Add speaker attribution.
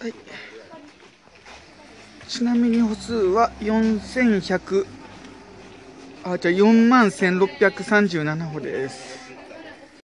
Speaker 1: はい。ちなみに歩数は4100あじゃあ4万1637歩です。